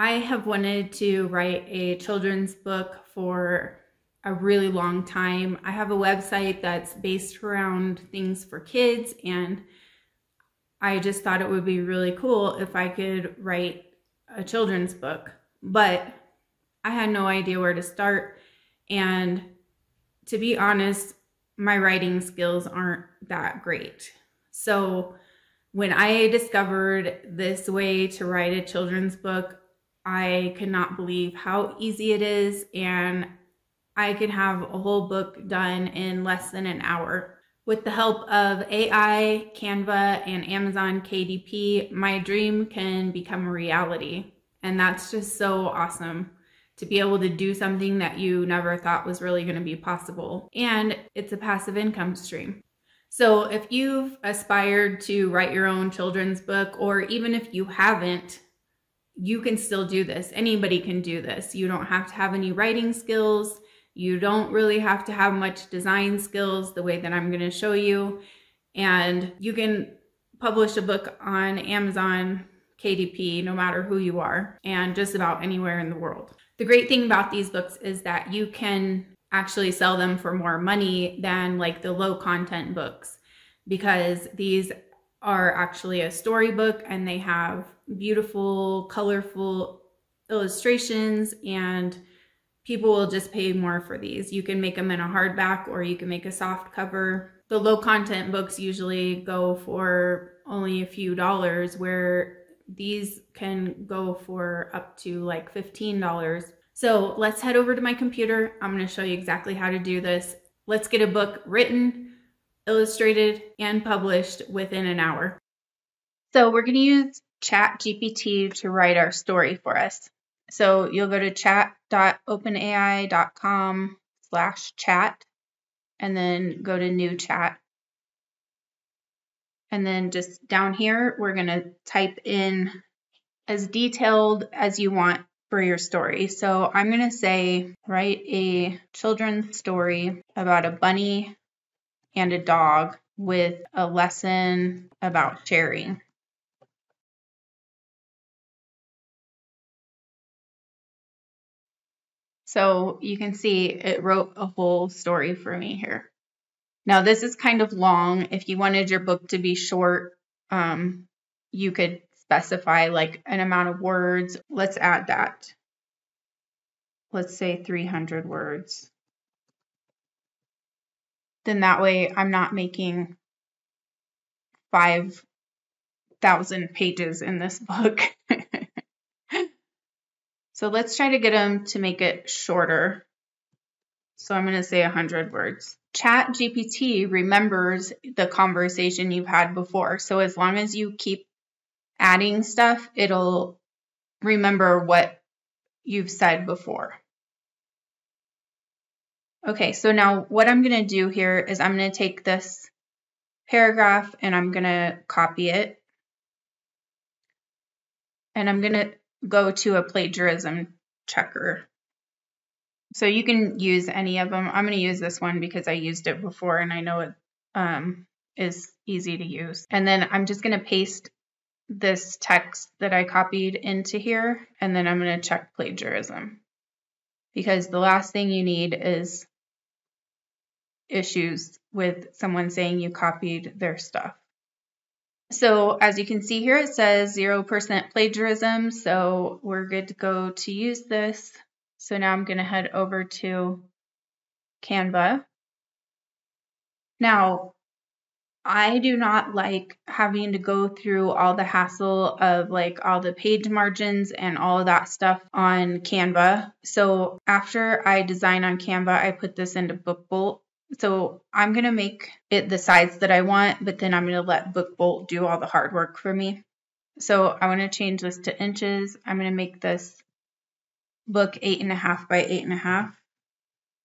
I have wanted to write a children's book for a really long time. I have a website that's based around things for kids, and I just thought it would be really cool if I could write a children's book. But I had no idea where to start. And to be honest, my writing skills aren't that great. So when I discovered this way to write a children's book, I could not believe how easy it is. And I can have a whole book done in less than an hour. With the help of AI, Canva, and Amazon KDP, my dream can become a reality. And that's just so awesome to be able to do something that you never thought was really going to be possible. And it's a passive income stream. So if you've aspired to write your own children's book, or even if you haven't, you can still do this. Anybody can do this. You don't have to have any writing skills. You don't really have to have much design skills the way that I'm going to show you. And you can publish a book on Amazon KDP no matter who you are and just about anywhere in the world. The great thing about these books is that you can actually sell them for more money than like the low content books because these are actually a storybook and they have beautiful, colorful illustrations and people will just pay more for these. You can make them in a hardback or you can make a soft cover. The low content books usually go for only a few dollars where these can go for up to like $15. So let's head over to my computer. I'm going to show you exactly how to do this. Let's get a book written, illustrated, and published within an hour. So we're going to use Chat GPT to write our story for us. So you'll go to chat.openai.com slash chat and then go to new chat. And then just down here, we're going to type in as detailed as you want for your story. So I'm going to say, write a children's story about a bunny and a dog with a lesson about sharing. So you can see it wrote a whole story for me here. Now this is kind of long. If you wanted your book to be short, um, you could specify like an amount of words. Let's add that. Let's say 300 words. Then that way I'm not making 5,000 pages in this book. So let's try to get them to make it shorter. So I'm going to say 100 words. Chat GPT remembers the conversation you've had before. So as long as you keep adding stuff, it'll remember what you've said before. Okay, so now what I'm going to do here is I'm going to take this paragraph and I'm going to copy it. And I'm going to go to a plagiarism checker. So you can use any of them. I'm going to use this one because I used it before and I know it um, is easy to use. And then I'm just going to paste this text that I copied into here and then I'm going to check plagiarism because the last thing you need is issues with someone saying you copied their stuff. So as you can see here, it says 0% plagiarism. So we're good to go to use this. So now I'm going to head over to Canva. Now, I do not like having to go through all the hassle of like all the page margins and all of that stuff on Canva. So after I design on Canva, I put this into BookBolt so I'm going to make it the size that I want, but then I'm going to let BookBolt do all the hard work for me. So I want to change this to inches. I'm going to make this book eight and a half by eight and a half.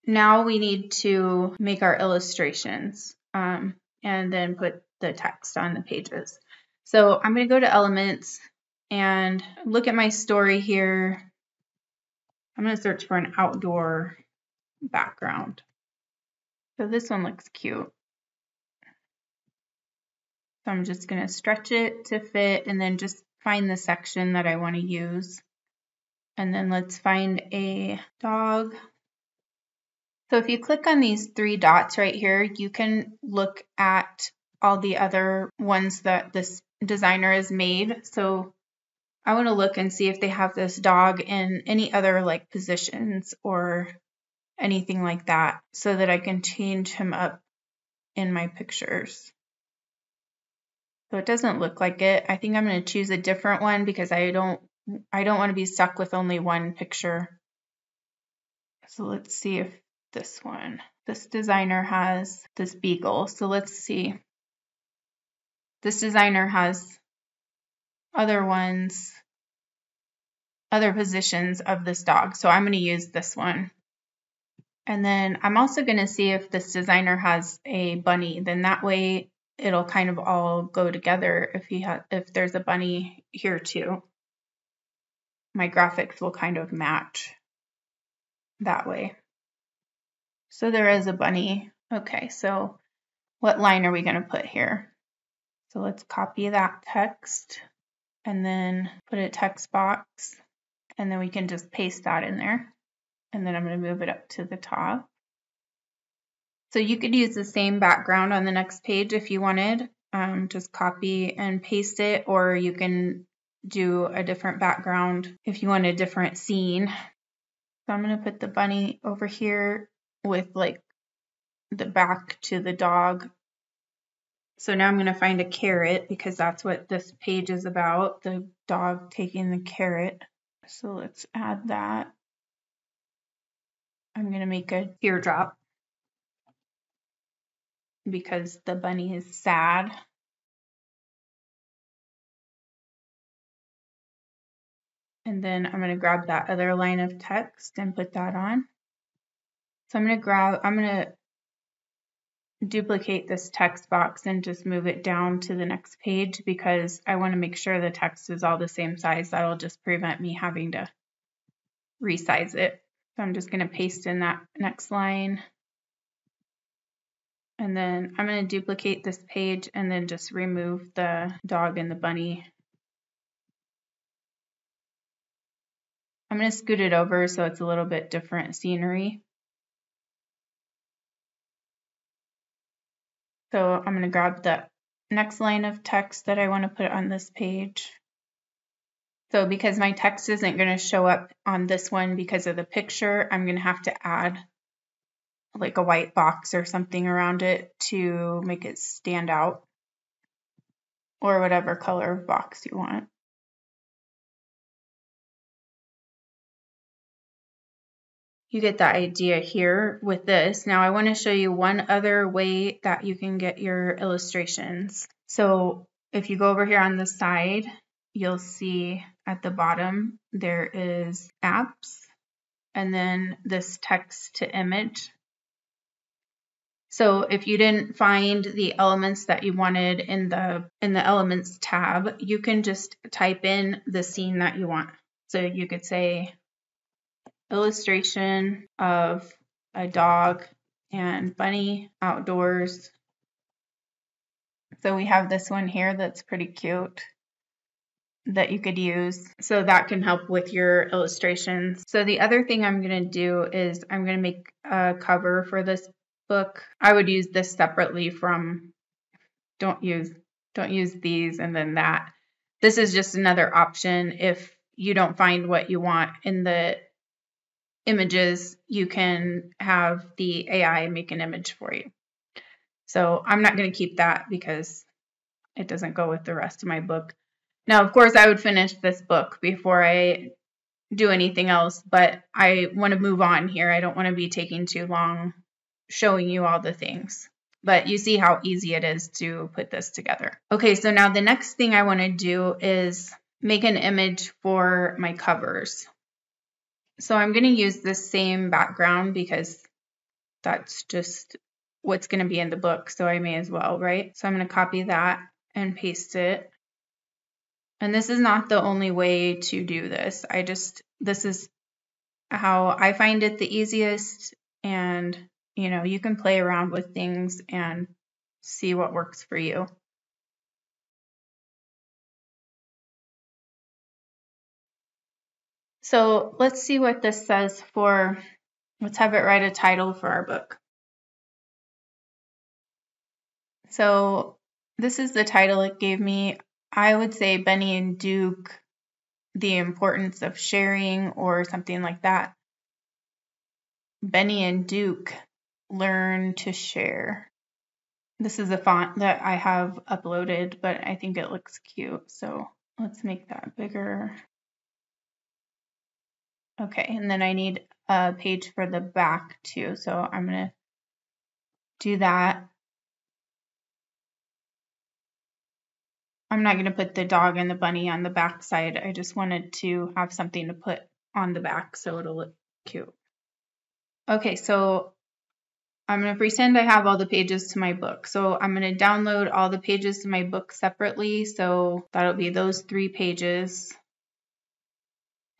Now we need to make our illustrations um, and then put the text on the pages. So I'm going to go to elements and look at my story here. I'm going to search for an outdoor background. So this one looks cute. So I'm just going to stretch it to fit and then just find the section that I want to use. And then let's find a dog. So if you click on these three dots right here, you can look at all the other ones that this designer has made. So I want to look and see if they have this dog in any other like positions or anything like that so that I can change him up in my pictures. So it doesn't look like it. I think I'm going to choose a different one because I don't I don't want to be stuck with only one picture. So let's see if this one, this designer has this beagle. So let's see. This designer has other ones, other positions of this dog. So I'm going to use this one. And then I'm also going to see if this designer has a bunny. Then that way it'll kind of all go together if he has if there's a bunny here too. My graphics will kind of match that way. So there is a bunny. Okay, so what line are we going to put here? So let's copy that text and then put a text box and then we can just paste that in there. And then I'm going to move it up to the top. So you could use the same background on the next page if you wanted. Um, just copy and paste it, or you can do a different background if you want a different scene. So I'm going to put the bunny over here with like the back to the dog. So now I'm going to find a carrot because that's what this page is about, the dog taking the carrot. So let's add that. I'm going to make a teardrop because the bunny is sad. And then I'm going to grab that other line of text and put that on. So I'm going to grab, I'm going to duplicate this text box and just move it down to the next page because I want to make sure the text is all the same size. That'll just prevent me having to resize it. So I'm just going to paste in that next line. And then I'm going to duplicate this page and then just remove the dog and the bunny. I'm going to scoot it over so it's a little bit different scenery. So I'm going to grab the next line of text that I want to put on this page. So because my text isn't going to show up on this one because of the picture, I'm going to have to add like a white box or something around it to make it stand out or whatever color box you want. You get the idea here with this. Now I want to show you one other way that you can get your illustrations. So if you go over here on the side, you'll see at the bottom there is apps and then this text to image so if you didn't find the elements that you wanted in the in the elements tab, you can just type in the scene that you want. So you could say illustration of a dog and bunny outdoors. So we have this one here that's pretty cute that you could use. So that can help with your illustrations. So the other thing I'm going to do is I'm going to make a cover for this book. I would use this separately from don't use don't use these and then that. This is just another option if you don't find what you want in the images, you can have the AI make an image for you. So I'm not going to keep that because it doesn't go with the rest of my book. Now, of course, I would finish this book before I do anything else, but I want to move on here. I don't want to be taking too long showing you all the things. But you see how easy it is to put this together. Okay, so now the next thing I want to do is make an image for my covers. So I'm going to use the same background because that's just what's going to be in the book, so I may as well, right? So I'm going to copy that and paste it. And this is not the only way to do this. I just, this is how I find it the easiest and you know, you can play around with things and see what works for you. So let's see what this says for, let's have it write a title for our book. So this is the title it gave me. I would say Benny and Duke, the importance of sharing or something like that. Benny and Duke learn to share. This is a font that I have uploaded, but I think it looks cute. So let's make that bigger. Okay, and then I need a page for the back too. So I'm going to do that. I'm not going to put the dog and the bunny on the back side. I just wanted to have something to put on the back so it'll look cute. Okay, so I'm going to pretend I have all the pages to my book. So I'm going to download all the pages to my book separately. So that'll be those three pages.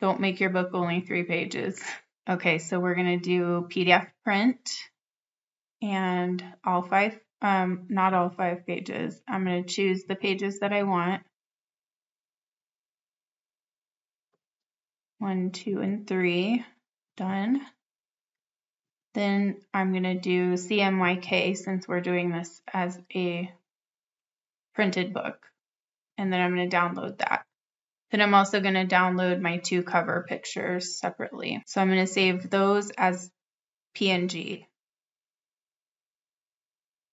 Don't make your book only three pages. Okay, so we're going to do PDF print and all five, um, not all five pages. I'm going to choose the pages that I want. One, two, and three. Done. Then I'm going to do CMYK since we're doing this as a printed book. And then I'm going to download that. Then I'm also going to download my two cover pictures separately. So I'm going to save those as PNG.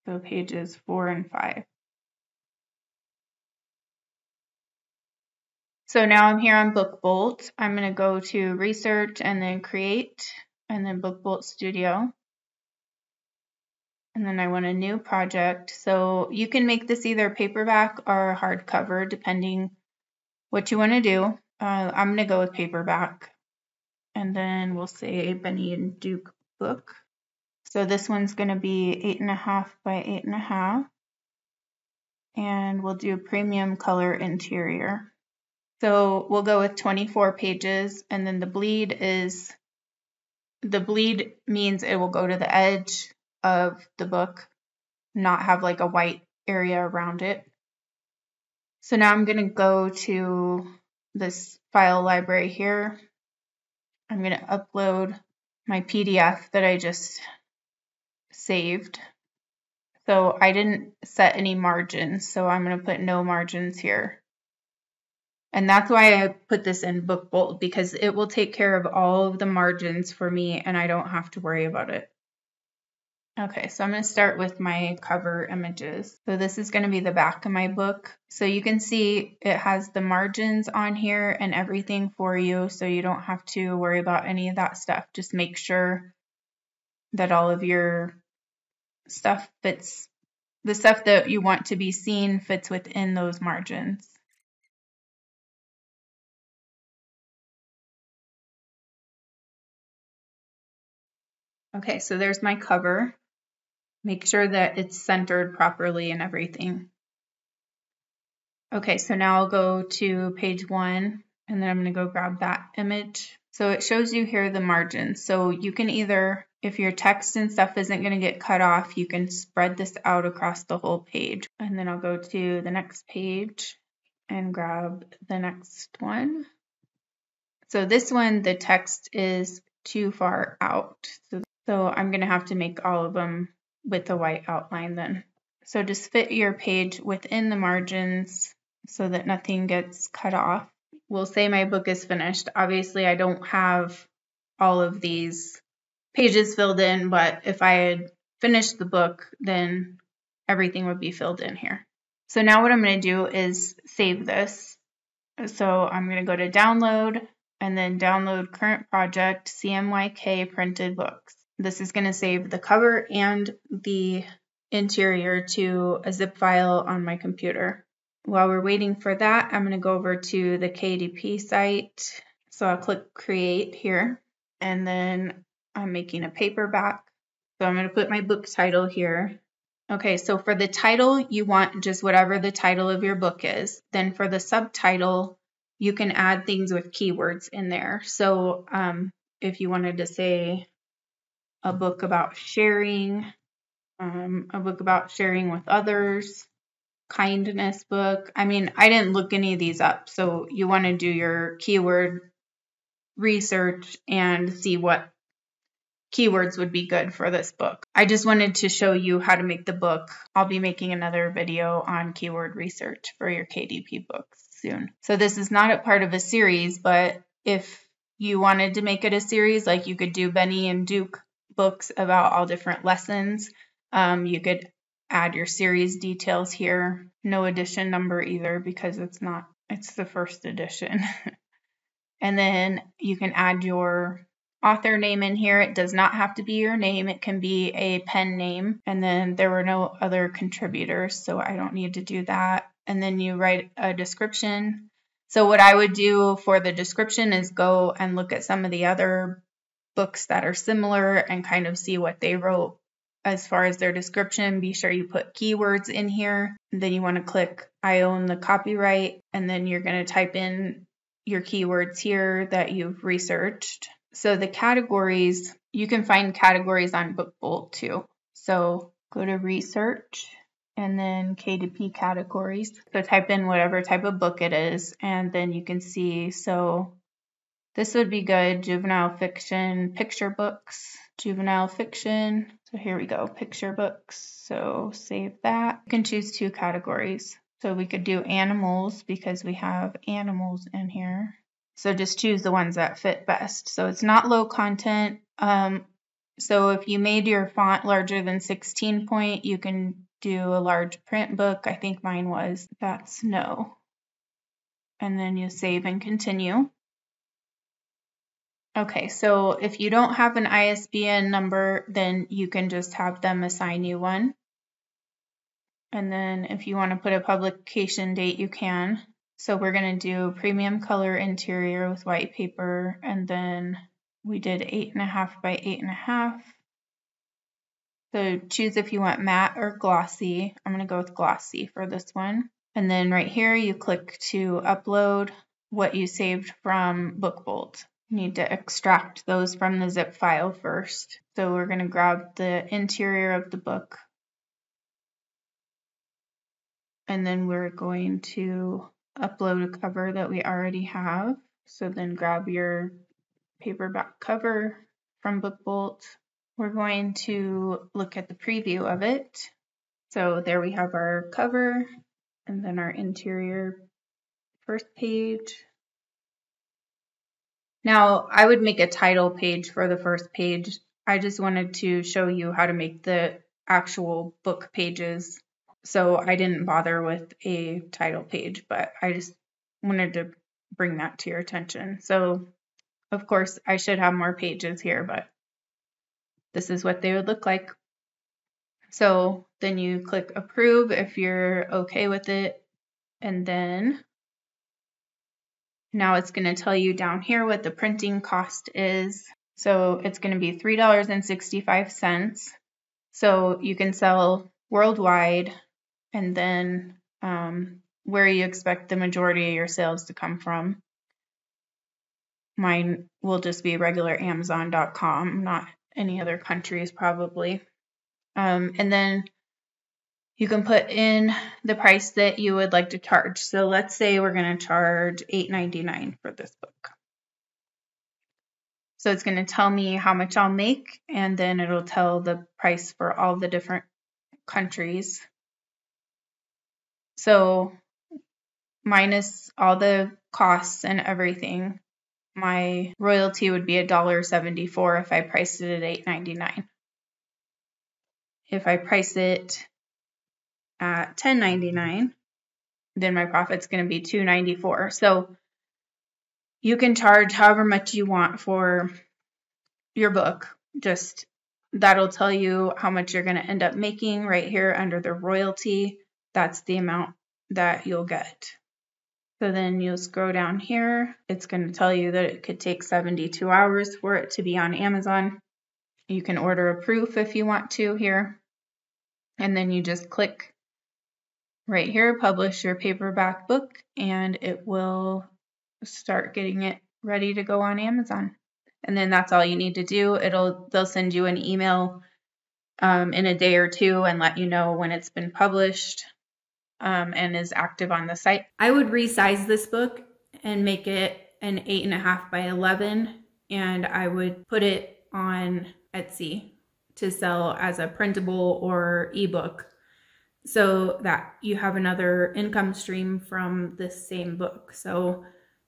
So pages four and five. So now I'm here on BookBolt. I'm going to go to research and then create and then BookBolt Studio. And then I want a new project. So you can make this either paperback or hardcover, depending what you want to do. Uh, I'm going to go with paperback. And then we'll say Benny and Duke book. So this one's going to be eight and a half by eight and a half. And we'll do a premium color interior. So we'll go with 24 pages and then the bleed is the bleed means it will go to the edge of the book, not have like a white area around it. So now I'm going to go to this file library here. I'm going to upload my PDF that I just saved. So I didn't set any margins, so I'm going to put no margins here. And that's why I put this in BookBolt because it will take care of all of the margins for me and I don't have to worry about it. Okay, so I'm going to start with my cover images. So this is going to be the back of my book. So you can see it has the margins on here and everything for you so you don't have to worry about any of that stuff. Just make sure that all of your stuff fits, the stuff that you want to be seen fits within those margins. Okay, so there's my cover. Make sure that it's centered properly and everything. Okay, so now I'll go to page one and then I'm going to go grab that image. So it shows you here the margins. So you can either, if your text and stuff isn't going to get cut off, you can spread this out across the whole page. And then I'll go to the next page and grab the next one. So this one, the text is too far out. So so I'm going to have to make all of them with the white outline then. So just fit your page within the margins so that nothing gets cut off. We'll say my book is finished. Obviously, I don't have all of these pages filled in, but if I had finished the book, then everything would be filled in here. So now what I'm going to do is save this. So I'm going to go to download and then download current project CMYK printed books. This is going to save the cover and the interior to a zip file on my computer. While we're waiting for that, I'm going to go over to the KDP site. So I'll click create here and then I'm making a paperback. So I'm going to put my book title here. Okay, so for the title, you want just whatever the title of your book is. Then for the subtitle, you can add things with keywords in there. So um, if you wanted to say a book about sharing, um, a book about sharing with others, kindness book. I mean, I didn't look any of these up, so you want to do your keyword research and see what keywords would be good for this book. I just wanted to show you how to make the book. I'll be making another video on keyword research for your KDP books soon. So this is not a part of a series, but if you wanted to make it a series, like you could do Benny and Duke books about all different lessons, um, you could add your series details here. No edition number either because it's not, it's the first edition. and then you can add your author name in here. It does not have to be your name. It can be a pen name. And then there were no other contributors, so I don't need to do that. And then you write a description. So what I would do for the description is go and look at some of the other books that are similar and kind of see what they wrote as far as their description. Be sure you put keywords in here. Then you want to click I own the copyright and then you're going to type in your keywords here that you've researched so the categories, you can find categories on BookBolt too. So go to research and then KDP categories. So type in whatever type of book it is, and then you can see. So this would be good juvenile fiction, picture books, juvenile fiction. So here we go, picture books. So save that. You can choose two categories. So we could do animals because we have animals in here. So just choose the ones that fit best. So it's not low content. Um, so if you made your font larger than 16 point, you can do a large print book. I think mine was. That's no. And then you save and continue. Okay, so if you don't have an ISBN number, then you can just have them assign you one. And then if you want to put a publication date, you can. So we're going to do premium color interior with white paper, and then we did eight and a half by eight and a half. So choose if you want matte or glossy. I'm going to go with glossy for this one. And then right here, you click to upload what you saved from BookBolt. Need to extract those from the zip file first. So we're going to grab the interior of the book. And then we're going to upload a cover that we already have. So then grab your paperback cover from BookBolt. We're going to look at the preview of it. So there we have our cover and then our interior first page. Now I would make a title page for the first page. I just wanted to show you how to make the actual book pages so I didn't bother with a title page, but I just wanted to bring that to your attention. So, of course, I should have more pages here, but this is what they would look like. So then you click approve if you're okay with it. And then now it's going to tell you down here what the printing cost is. So it's going to be $3.65. So you can sell worldwide and then um, where you expect the majority of your sales to come from. Mine will just be regular Amazon.com, not any other countries probably. Um, and then you can put in the price that you would like to charge. So let's say we're going to charge $8.99 for this book. So it's going to tell me how much I'll make, and then it'll tell the price for all the different countries. So minus all the costs and everything, my royalty would be $1.74 if I priced it at $8.99. If I price it at $10.99, then my profit's going to be $2.94. So you can charge however much you want for your book. Just that'll tell you how much you're going to end up making right here under the royalty that's the amount that you'll get. So then you'll scroll down here. It's going to tell you that it could take 72 hours for it to be on Amazon. You can order a proof if you want to here. And then you just click right here, publish your paperback book, and it will start getting it ready to go on Amazon. And then that's all you need to do. It'll they'll send you an email um, in a day or two and let you know when it's been published um, and is active on the site. I would resize this book and make it an eight and a half by 11 and I would put it on Etsy to sell as a printable or ebook so that you have another income stream from this same book. So,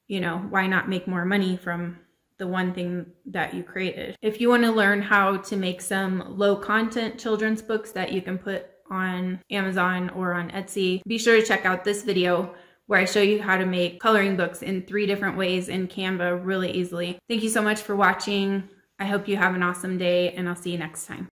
you know, why not make more money from the one thing that you created? If you want to learn how to make some low content children's books that you can put on Amazon or on Etsy, be sure to check out this video where I show you how to make coloring books in three different ways in Canva really easily. Thank you so much for watching. I hope you have an awesome day and I'll see you next time.